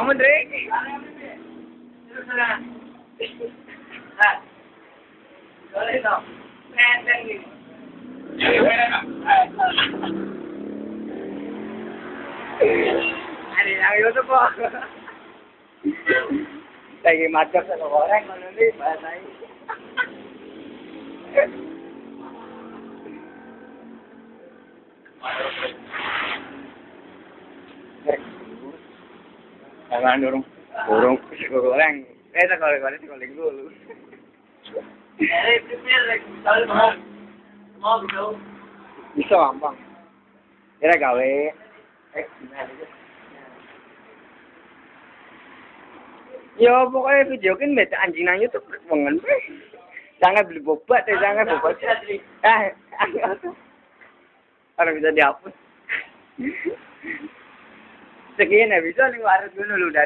ಅವನ್ರಿ ಅರೆ ನಾವು ಇವತ್ತಪ್ಪ ಮಾತಾಡ್ತಾರೆ ಹೊರಗೆ ಬಂದಿ ಬಾಯ್ Jangan dorong, dorong, goreng. Eh, tak kalau kalau kalau dulu. Eh, prepare like tal mahal. Mau gitu. Bisa gampang. Kira gawe. Eh, Yo pokoknya video kan beda anjing nang YouTube pengen. Jangan beli bobat ya, jangan bobat. Eh, orang bisa dihapus. கிட்ட கேள் நான் விசாலுக்கு வர சொல்லு டா